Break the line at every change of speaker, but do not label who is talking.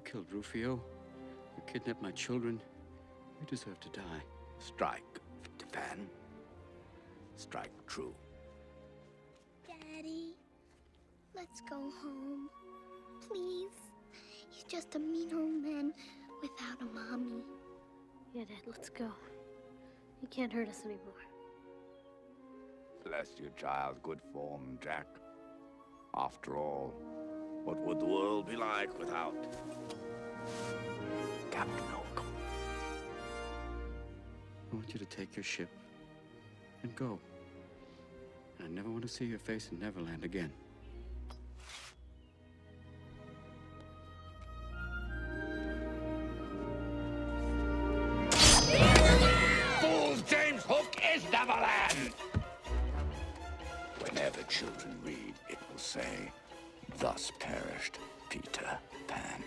killed Rufio. You kidnapped my children. You deserve to die.
Strike, Pan. Strike true.
Daddy, let's go home. Please. He's just a mean old man without a mommy.
Yeah, Dad, let's go. He can't hurt us anymore.
Bless your child's good form, Jack. After all, what would the world be like without Captain Hook?
I want you to take your ship and go. And I never want to see your face in Neverland again.
Fools, James Hook is Neverland! Whenever children read, it will say, Thus perished Peter Pan.